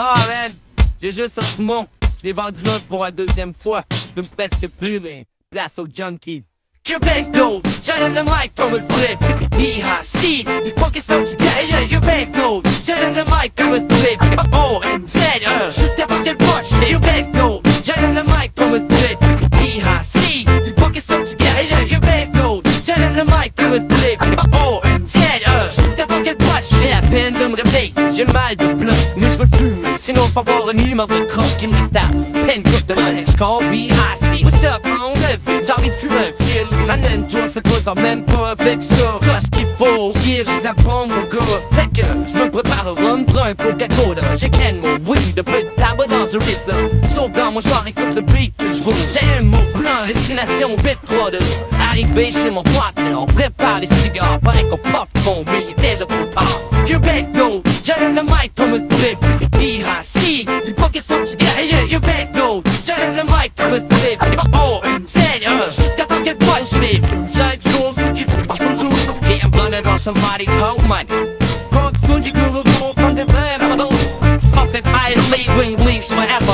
Ah, oh, man, j'ai juste un poumon. Je l'ai vendu là pour la deuxième fois. Je me presque plus, mais place au junkie. Québec Gold, j'allume le mic comme un flip les pas question du taille Québec Gold, j'allume le mic comme un flip O, N, Z, E, jusqu'à partir de poche Québec Gold, j'allume le mic comme un flip Mais je Niks wordt vuur, zin op favore niemand wordt krank in die staat Penkoek de man, ik call me Hassie What's up, on level, j'ai envie de fumer un fil En un tour, fais cause en même pas avec ça. Quoi ce qu'il faut, hier j'ai de la bombe mon gars. Fait que, je me prépare au rhum brun pour quelque soda J'ai ken mon weed, un peu de tabac dans un riff là. Sauf dans mon soir, écoute le beat que je J'ai un mot blanc, destination bête 3 2 Arrivé chez mon pote, on prépare les cigares. Pareil qu'on puff son, mais déjà trop tard 유백 도 잘하는 마이크로는 스텝 BRC 이밖에 섭취가 이제 유백 도 잘하는 마이크로는 스텝 오 인생은 슈스가 you 관심이 the 좋은 Getting blinded on somebody's cold money Frog soon you gonna go come to bed I'm a little Smoke that highest lead wing leaves forever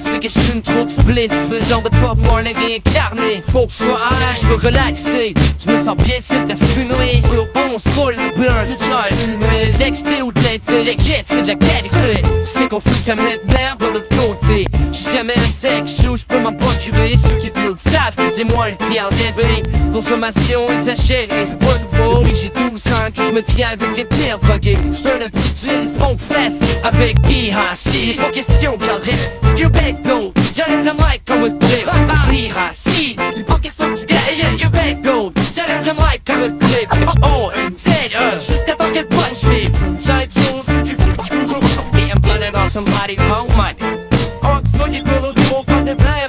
sait que je suis une trop de split Le genre de pop morning incarné Faut que je sois high, je veux relaxer. Je me sens bien, c'est de la fumée Bro, on se roule le beurre de char Mais l'expé ou les quêtes, c'est de la qualité. Je sais qu'on fout jamais de merde de l'autre côté. J'suis jamais un sec chaud, j'peux m'en procurer. Ceux qui le savent que c'est moi une pierre GV Consommation exagérée, c'est pas nouveau. Oui, j'ai 12 ans que je me tiens avec les pires drogués. J'donne un petit smoke fest avec BHC Pas question de reste göbek don Yararlı mic havası dev Mariha si Bakısımcıda eye göbek don Yararlı mic havası dev O N Z Ö Jusqu'à temps qu'elle punch me. Side tunes Damn blunt about somebody's home money Ox on your girl who won't come to play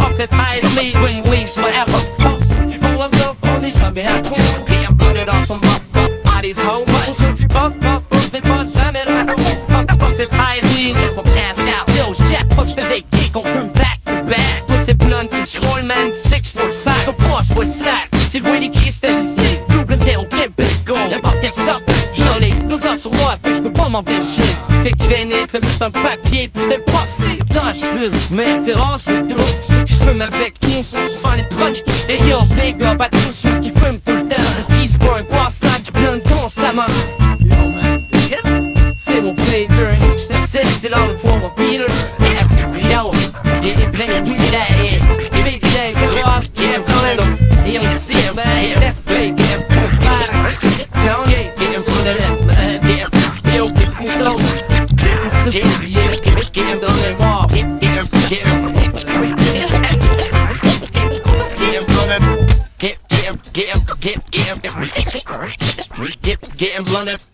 Off that high sleeve when you leaves forever Pull myself on this one behind Damn blunt about somebody's home money Puff puff puff and punch time it up. Off that high sleeve never passed out. Comme chaque fois que je te décris qu'on back to back. Toutes les blondes qui je man, tu sais que je le faire Son poche pour le sac, si le Winnie Chris te dit double c'est on Québec go. N'importe quel sort, j'en ai deux gars sur moi, fait que je peux pas m'empêcher Fait que vénite, le but dans le papier, tout est profil Dans je fuse, mais c'est rare oh, c'est tout. Je fume avec qui, sont souvent les proches Et yo, big up à tous Sessiz alın formu bilir Yav Gelin play with that You make the day go off Get him calling him He ain't see him man That's great Get him put fire Tell me Get him to the left man Damn Yo get me so Get him to Get him Get him down the wall Get him Get him Get, get him, get him, get him, get him, get him, get him, get him, get him, get him,